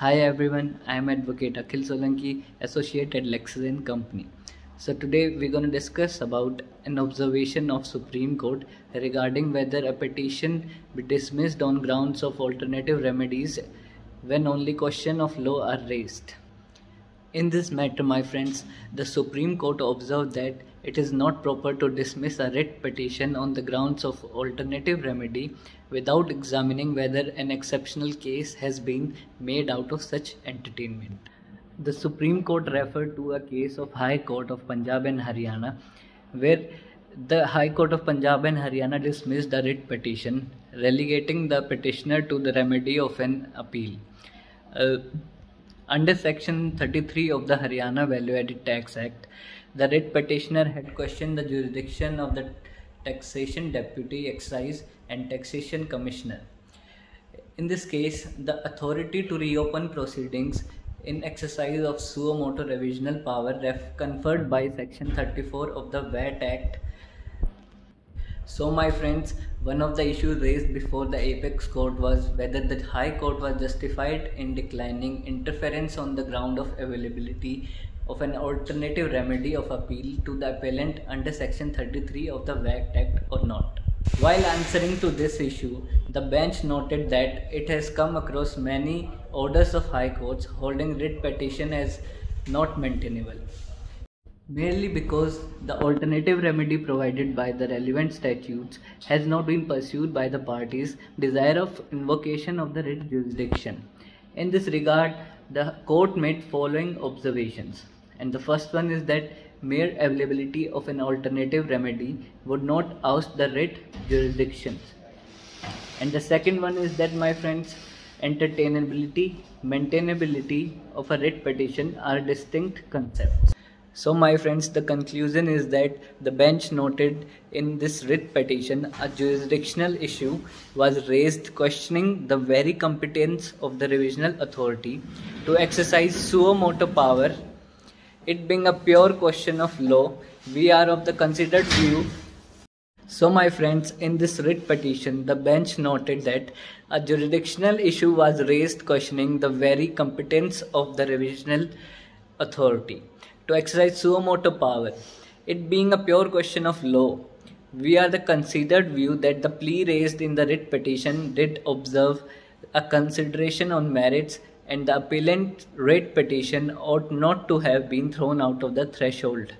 Hi everyone, I am Advocate Akhil Solanki, Associate at Lexis & Company. So today we're going to discuss about an observation of Supreme Court regarding whether a petition be dismissed on grounds of alternative remedies when only question of law are raised. In this matter, my friends, the Supreme Court observed that it is not proper to dismiss a writ petition on the grounds of alternative remedy without examining whether an exceptional case has been made out of such entertainment. The Supreme Court referred to a case of High Court of Punjab and Haryana where the High Court of Punjab and Haryana dismissed the writ petition, relegating the petitioner to the remedy of an appeal. Uh, under Section 33 of the Haryana Value Added Tax Act, the writ petitioner had questioned the jurisdiction of the Taxation Deputy Excise and Taxation Commissioner. In this case, the authority to reopen proceedings in exercise of suo motu revisional power conferred by Section 34 of the VAT Act so, my friends, one of the issues raised before the apex court was whether the High Court was justified in declining interference on the ground of availability of an alternative remedy of appeal to the appellant under Section 33 of the VAT Act or not. While answering to this issue, the bench noted that it has come across many orders of High Courts holding writ petition as not maintainable merely because the alternative remedy provided by the relevant statutes has not been pursued by the parties' desire of invocation of the writ jurisdiction. In this regard, the court made following observations. And the first one is that mere availability of an alternative remedy would not oust the writ jurisdictions. And the second one is that, my friends, entertainability, maintainability of a writ petition are distinct concepts. So, my friends, the conclusion is that the bench noted in this writ petition a jurisdictional issue was raised questioning the very competence of the revisional authority to exercise suo motu power. It being a pure question of law, we are of the considered view. So, my friends, in this writ petition, the bench noted that a jurisdictional issue was raised questioning the very competence of the revisional authority to exercise suo motu power, it being a pure question of law. We are the considered view that the plea raised in the writ petition did observe a consideration on merits and the appellant writ petition ought not to have been thrown out of the threshold.